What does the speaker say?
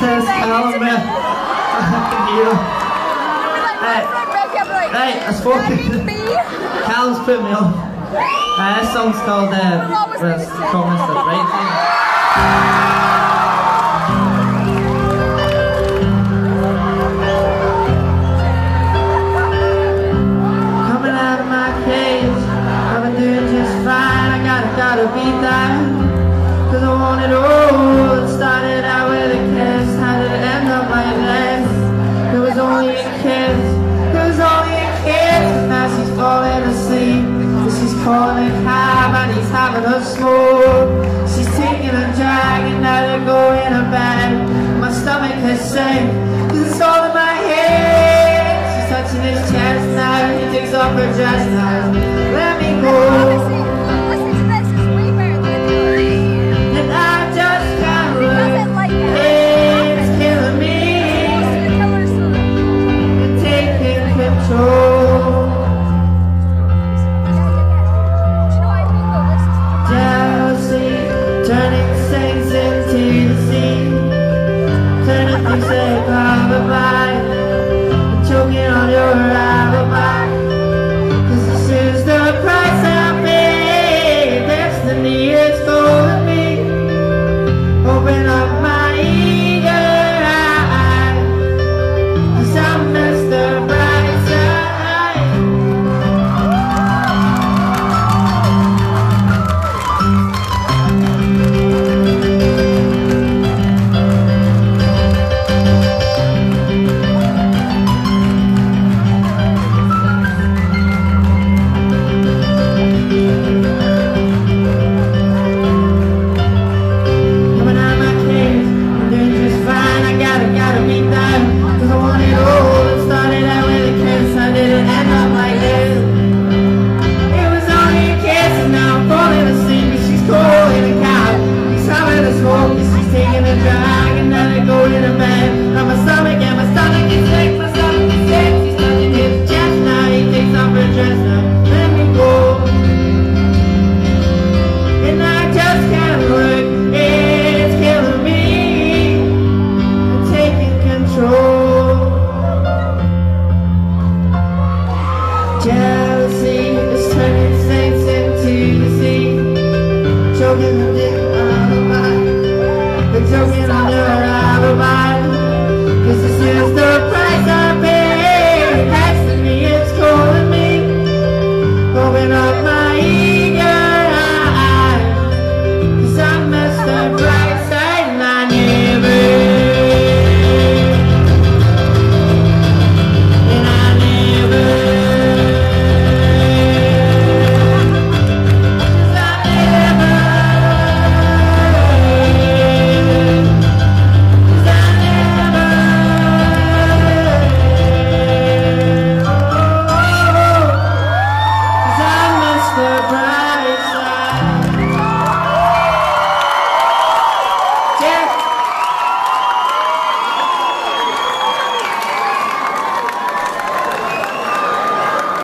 Princess Alma. you. Right, right, I spoke Cal's put me off. Uh, this song's called uh, Promise the Right Thing. gotta be down Cause I want it all She's taking a drag and now they're going her bed. My stomach has sank, cause it's all in my head. She's touching his chest now, he takes off her dress now. Let me go. Jealousy is turning things into Choking the dick on They're choking on their alibi Cause this is the 啊。